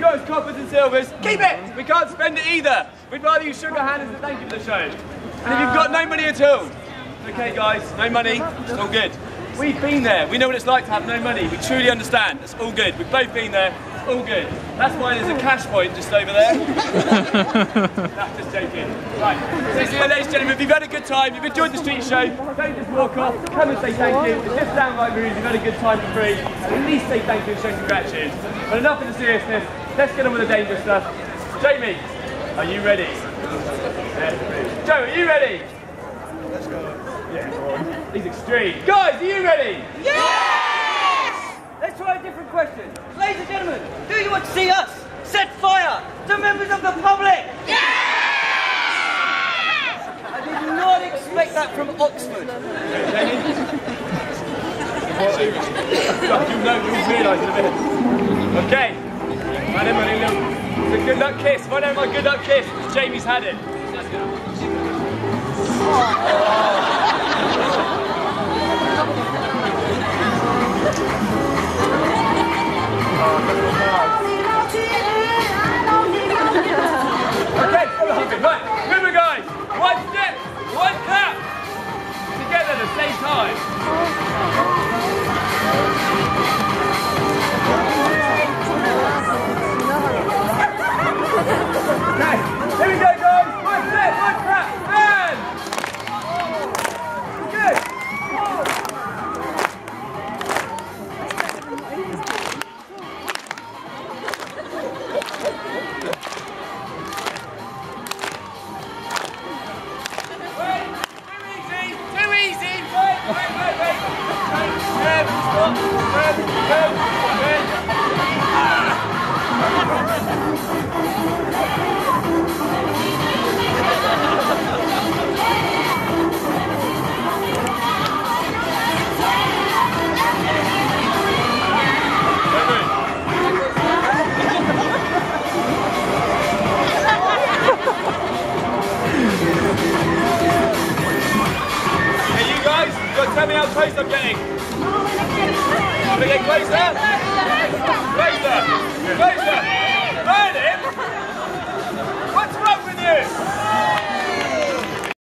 you've got is coppers and silvers, keep it! We can't spend it either. We'd rather you shook our hand as a thank you for the show. And if you've got no money at all, okay guys, no money, it's all good. We've been there. We know what it's like to have no money. We truly understand. It's all good. We've both been there. It's all good. That's why there's a cash point just over there. That's just joking. Right. So, ladies and gentlemen, if you've had a good time, you've enjoyed the street show, don't just walk off. Come and say thank you. It's just downright rude. You've had a good time for free. At least say thank you and show some gratitude. But enough of the seriousness. Let's get on with the dangerous stuff. Jamie, are you ready? Yes, Joe, are you ready? Let's go. Yeah, go on. He's extreme. Guys, are you ready? Yes! Let's try a different question. Ladies and gentlemen, do you want to see us set fire to members of the public? Yes! I did not expect that from Oxford. you know, you realise in a minute. Kiss. My name, my good luck kiss. Jamie's had it. Wait, turn, stop, turn, turn, turn. To how close I'm getting. Wanna get closer? Closer! Closer! Burn